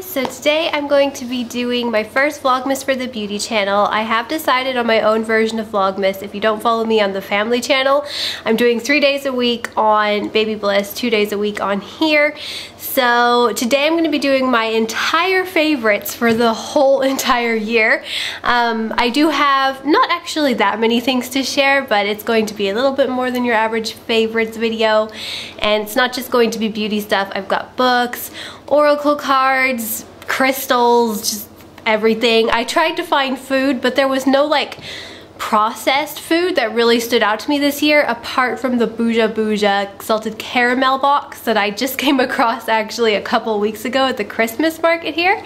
so today I'm going to be doing my first Vlogmas for the beauty channel. I have decided on my own version of Vlogmas. If you don't follow me on the family channel, I'm doing three days a week on Baby Bliss, two days a week on here. So today I'm going to be doing my entire favorites for the whole entire year. Um, I do have not actually that many things to share, but it's going to be a little bit more than your average favorites video. And it's not just going to be beauty stuff. I've got books, oracle cards, crystals, just everything. I tried to find food, but there was no like processed food that really stood out to me this year apart from the Booja Booja salted caramel box that I just came across actually a couple weeks ago at the Christmas market here.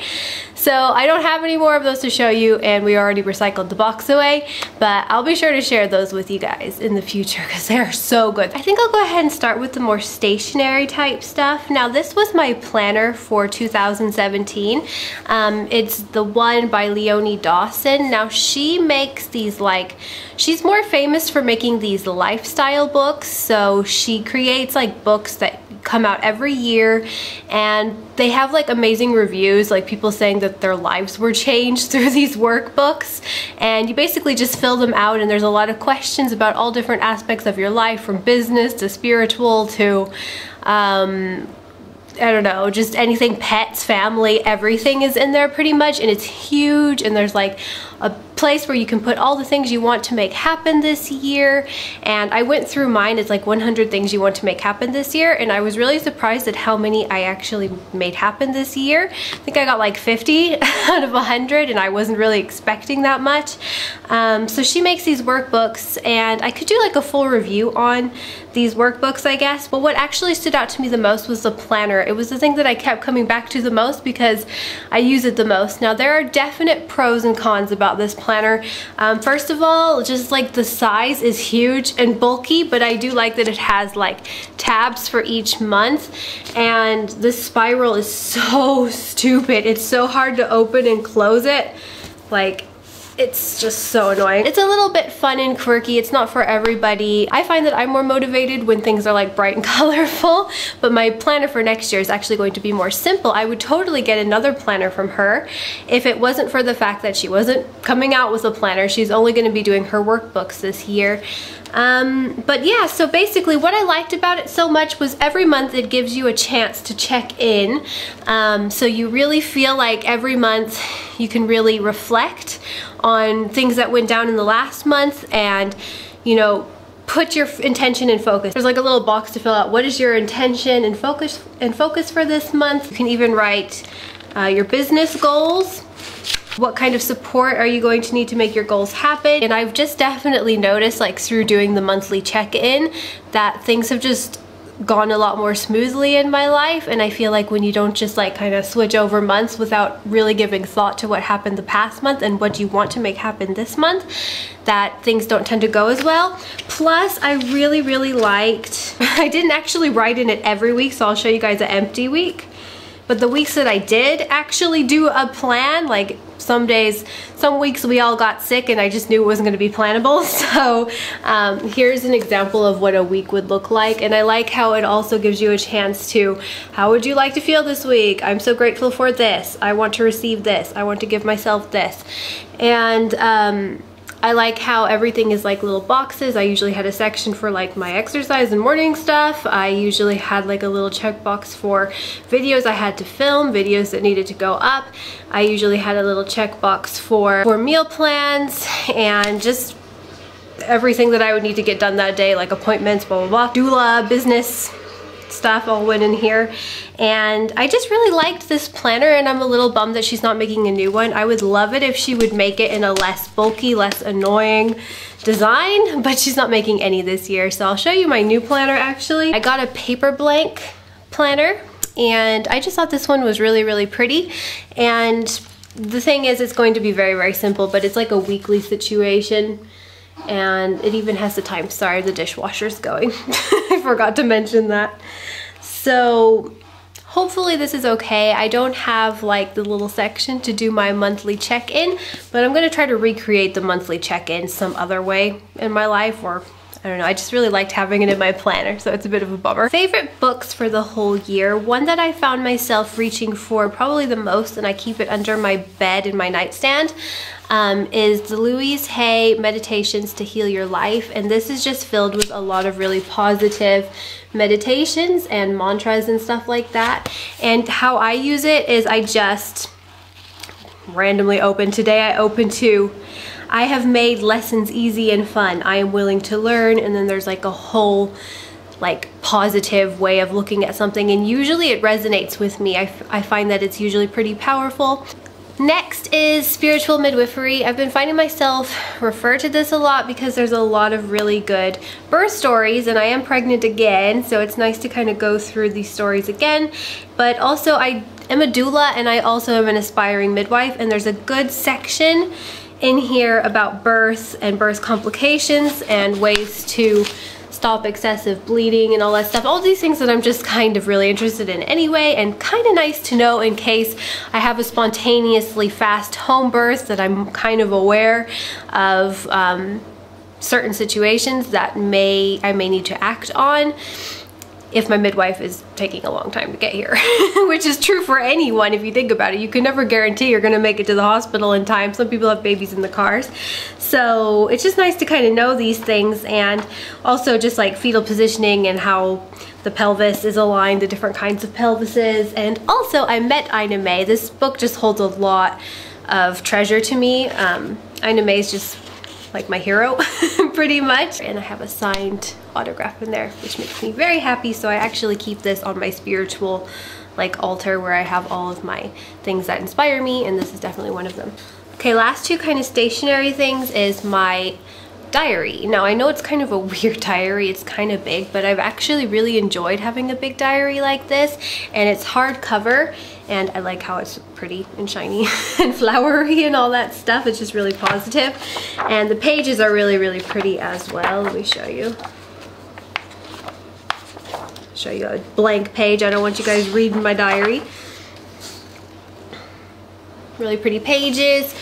So I don't have any more of those to show you and we already recycled the box away, but I'll be sure to share those with you guys in the future because they are so good. I think I'll go ahead and start with the more stationary type stuff. Now this was my planner for 2017. Um, it's the one by Leonie Dawson. Now she makes these like, she's more famous for making these lifestyle books. So she creates like books that come out every year and they have like amazing reviews like people saying that their lives were changed through these workbooks. And you basically just fill them out and there's a lot of questions about all different aspects of your life from business to spiritual to um, I don't know, just anything pets, family, everything is in there pretty much and it's huge and there's like a place where you can put all the things you want to make happen this year. And I went through mine it's like 100 things you want to make happen this year. And I was really surprised at how many I actually made happen this year. I think I got like 50 out of 100 and I wasn't really expecting that much. Um, so she makes these workbooks and I could do like a full review on these workbooks I guess. But what actually stood out to me the most was the planner. It was the thing that I kept coming back to the most because I use it the most. Now there are definite pros and cons about about this planner. Um, first of all, just like the size is huge and bulky, but I do like that it has like tabs for each month. And this spiral is so stupid. It's so hard to open and close it. Like it's just so annoying. It's a little bit fun and quirky. It's not for everybody. I find that I'm more motivated when things are like bright and colorful, but my planner for next year is actually going to be more simple. I would totally get another planner from her if it wasn't for the fact that she wasn't coming out with a planner. She's only gonna be doing her workbooks this year. Um, but yeah, so basically what I liked about it so much was every month it gives you a chance to check in. Um, so you really feel like every month you can really reflect on things that went down in the last month and, you know, put your intention and focus. There's like a little box to fill out. What is your intention and focus and focus for this month? You can even write uh, your business goals what kind of support are you going to need to make your goals happen? And I've just definitely noticed like through doing the monthly check-in that things have just gone a lot more smoothly in my life and I feel like when you don't just like kind of switch over months without really giving thought to what happened the past month and what you want to make happen this month that things don't tend to go as well. Plus I really really liked, I didn't actually write in it every week so I'll show you guys an empty week but the weeks that I did actually do a plan like some days, some weeks we all got sick and I just knew it wasn't gonna be plannable. So um, here's an example of what a week would look like. And I like how it also gives you a chance to, how would you like to feel this week? I'm so grateful for this. I want to receive this. I want to give myself this. And um, I like how everything is like little boxes. I usually had a section for like my exercise and morning stuff. I usually had like a little checkbox for videos I had to film, videos that needed to go up. I usually had a little checkbox for, for meal plans and just everything that I would need to get done that day, like appointments, blah, blah, blah. Doula, business, stuff all went in here and I just really liked this planner and I'm a little bummed that she's not making a new one. I would love it if she would make it in a less bulky, less annoying design, but she's not making any this year. So I'll show you my new planner actually. I got a paper blank planner and I just thought this one was really, really pretty. And the thing is, it's going to be very, very simple, but it's like a weekly situation and it even has the time. Sorry, the dishwasher's going. I forgot to mention that. So hopefully this is okay. I don't have like the little section to do my monthly check-in, but I'm gonna try to recreate the monthly check-in some other way in my life or I don't know, I just really liked having it in my planner, so it's a bit of a bummer. Favorite books for the whole year. One that I found myself reaching for probably the most, and I keep it under my bed in my nightstand, um, is the Louise Hay Meditations to Heal Your Life. And this is just filled with a lot of really positive meditations and mantras and stuff like that. And how I use it is I just randomly open. Today I opened to I have made lessons easy and fun. I am willing to learn and then there's like a whole like positive way of looking at something and usually it resonates with me. I, I find that it's usually pretty powerful. Next is spiritual midwifery. I've been finding myself refer to this a lot because there's a lot of really good birth stories and I am pregnant again so it's nice to kind of go through these stories again but also I am a doula and I also am an aspiring midwife and there's a good section in here about birth and birth complications and ways to stop excessive bleeding and all that stuff. All these things that I'm just kind of really interested in anyway and kind of nice to know in case I have a spontaneously fast home birth that I'm kind of aware of um, certain situations that may I may need to act on if my midwife is taking a long time to get here, which is true for anyone if you think about it. You can never guarantee you're gonna make it to the hospital in time. Some people have babies in the cars. So it's just nice to kind of know these things and also just like fetal positioning and how the pelvis is aligned, the different kinds of pelvises. And also I met Ina May. This book just holds a lot of treasure to me. Um, Ina May is just like my hero pretty much. And I have a signed autograph in there, which makes me very happy. So I actually keep this on my spiritual like altar where I have all of my things that inspire me and this is definitely one of them. Okay, last two kind of stationary things is my diary. Now I know it's kind of a weird diary, it's kind of big, but I've actually really enjoyed having a big diary like this and it's hardcover and I like how it's pretty and shiny and flowery and all that stuff. It's just really positive. And the pages are really, really pretty as well. Let me show you. Show you a blank page. I don't want you guys reading my diary. Really pretty pages.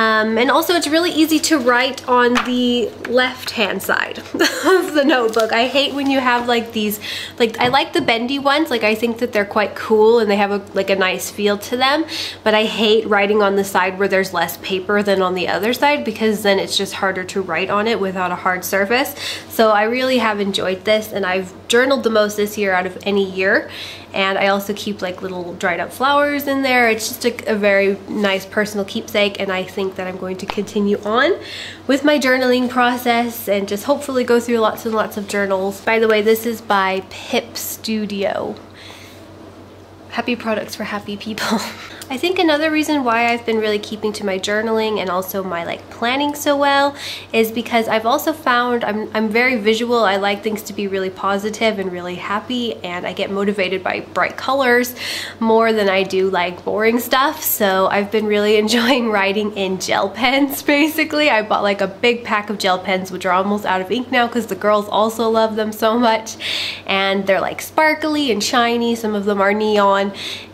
Um, and also it's really easy to write on the left hand side of the notebook. I hate when you have like these, like I like the bendy ones, like I think that they're quite cool and they have a, like a nice feel to them, but I hate writing on the side where there's less paper than on the other side because then it's just harder to write on it without a hard surface. So I really have enjoyed this and I've journaled the most this year out of any year and I also keep like little dried up flowers in there. It's just a, a very nice personal keepsake and I think that I'm going to continue on with my journaling process and just hopefully go through lots and lots of journals. By the way, this is by Pip Studio. Happy products for happy people. I think another reason why I've been really keeping to my journaling and also my like planning so well is because I've also found I'm, I'm very visual. I like things to be really positive and really happy and I get motivated by bright colors more than I do like boring stuff. So I've been really enjoying writing in gel pens basically. I bought like a big pack of gel pens which are almost out of ink now because the girls also love them so much and they're like sparkly and shiny. Some of them are neon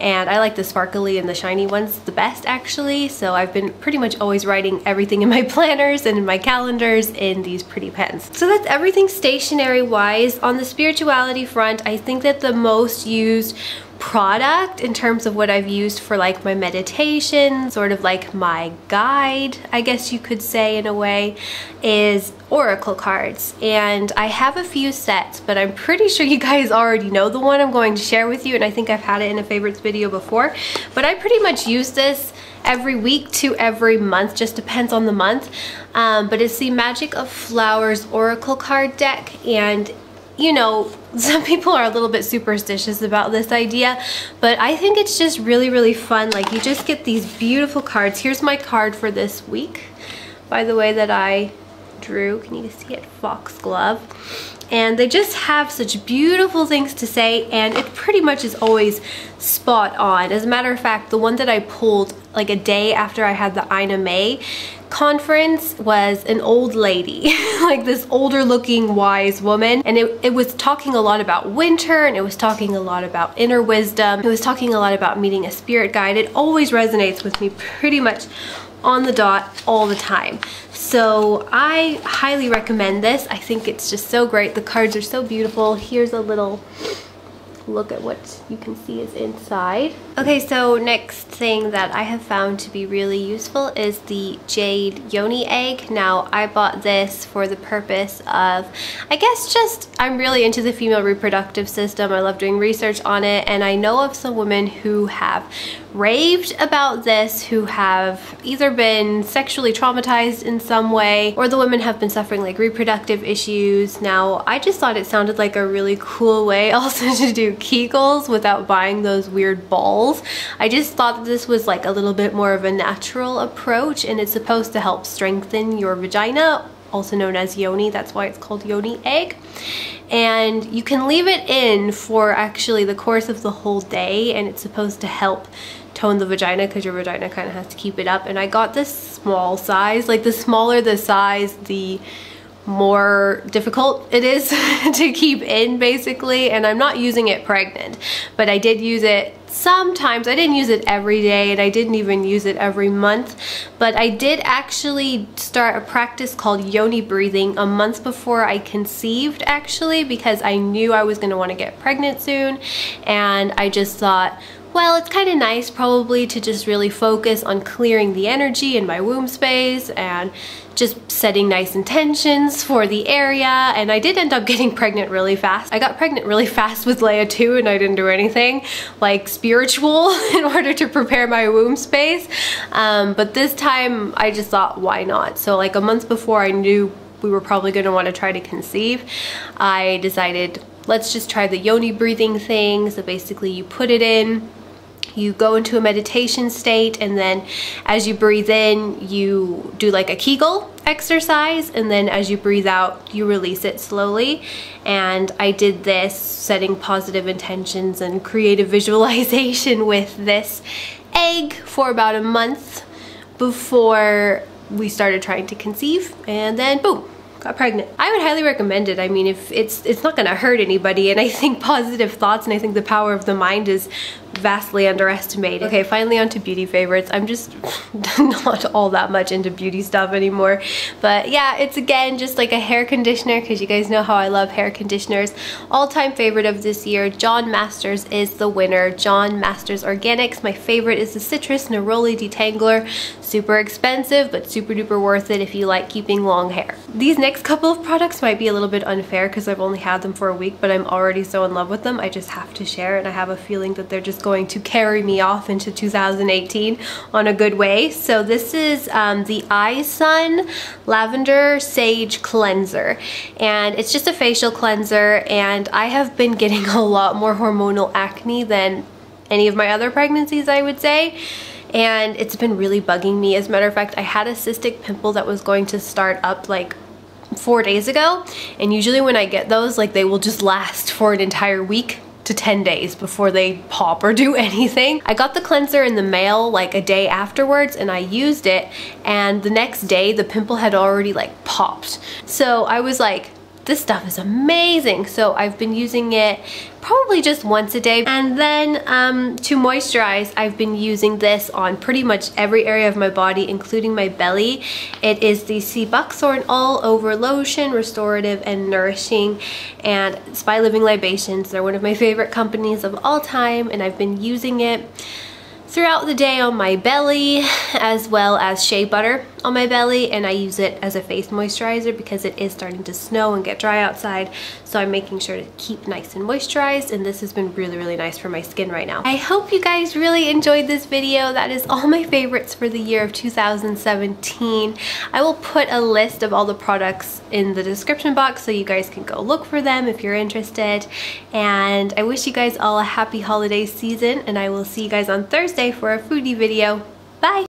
and I like the sparkly and the shiny ones the best actually. So I've been pretty much always writing everything in my planners and in my calendars in these pretty pens. So that's everything stationery wise. On the spirituality front, I think that the most used product in terms of what I've used for like my meditation, sort of like my guide, I guess you could say in a way, is oracle cards. And I have a few sets, but I'm pretty sure you guys already know the one I'm going to share with you, and I think I've had it in a favorites video before. But I pretty much use this every week to every month, just depends on the month. Um, but it's the Magic of Flowers Oracle card deck, and you know, some people are a little bit superstitious about this idea, but I think it's just really, really fun. Like you just get these beautiful cards. Here's my card for this week, by the way, that I drew. Can you see it? Foxglove. And they just have such beautiful things to say and it pretty much is always spot on. As a matter of fact, the one that I pulled like a day after I had the Ina May conference was an old lady, like this older looking wise woman. And it, it was talking a lot about winter and it was talking a lot about inner wisdom. It was talking a lot about meeting a spirit guide. It always resonates with me pretty much on the dot all the time. So I highly recommend this. I think it's just so great. The cards are so beautiful. Here's a little look at what you can see is inside. Okay, so next thing that I have found to be really useful is the Jade Yoni egg. Now, I bought this for the purpose of, I guess just, I'm really into the female reproductive system. I love doing research on it, and I know of some women who have raved about this who have either been sexually traumatized in some way or the women have been suffering like reproductive issues. Now, I just thought it sounded like a really cool way also to do Kegels without buying those weird balls. I just thought that this was like a little bit more of a natural approach and it's supposed to help strengthen your vagina also known as yoni, that's why it's called yoni egg. And you can leave it in for actually the course of the whole day and it's supposed to help tone the vagina because your vagina kind of has to keep it up. And I got this small size, like the smaller the size, the more difficult it is to keep in basically and I'm not using it pregnant but I did use it sometimes. I didn't use it every day and I didn't even use it every month but I did actually start a practice called yoni breathing a month before I conceived actually because I knew I was going to want to get pregnant soon and I just thought well, it's kind of nice probably to just really focus on clearing the energy in my womb space and just setting nice intentions for the area and I did end up getting pregnant really fast. I got pregnant really fast with Leah too and I didn't do anything like spiritual in order to prepare my womb space. Um, but this time I just thought why not? So like a month before I knew we were probably going to want to try to conceive. I decided let's just try the yoni breathing thing. So basically you put it in you go into a meditation state and then as you breathe in you do like a kegel exercise and then as you breathe out you release it slowly and I did this setting positive intentions and creative visualization with this egg for about a month before we started trying to conceive and then boom got pregnant. I would highly recommend it. I mean, if it's it's not gonna hurt anybody and I think positive thoughts and I think the power of the mind is vastly underestimated. Okay, finally on to beauty favorites. I'm just not all that much into beauty stuff anymore. But yeah, it's again just like a hair conditioner because you guys know how I love hair conditioners. All-time favorite of this year, John Masters is the winner. John Masters Organics. My favorite is the Citrus Neroli Detangler. Super expensive, but super duper worth it if you like keeping long hair. These next couple of products might be a little bit unfair because I've only had them for a week, but I'm already so in love with them. I just have to share and I have a feeling that they're just going to carry me off into 2018 on a good way. So this is um, the iSun Lavender Sage Cleanser. And it's just a facial cleanser and I have been getting a lot more hormonal acne than any of my other pregnancies, I would say and it's been really bugging me. As a matter of fact, I had a cystic pimple that was going to start up like four days ago and usually when I get those like they will just last for an entire week to 10 days before they pop or do anything. I got the cleanser in the mail like a day afterwards and I used it and the next day the pimple had already like popped. So I was like, this stuff is amazing. So I've been using it probably just once a day. And then um, to moisturize, I've been using this on pretty much every area of my body, including my belly. It is the Sea Buckthorn All Over Lotion, restorative and nourishing. And it's by Living Libations. They're one of my favorite companies of all time, and I've been using it throughout the day on my belly as well as shea butter on my belly and I use it as a face moisturizer because it is starting to snow and get dry outside so I'm making sure to keep nice and moisturized and this has been really really nice for my skin right now. I hope you guys really enjoyed this video. That is all my favorites for the year of 2017. I will put a list of all the products in the description box so you guys can go look for them if you're interested and I wish you guys all a happy holiday season and I will see you guys on Thursday for a foodie video. Bye!